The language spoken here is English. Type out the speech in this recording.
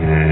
and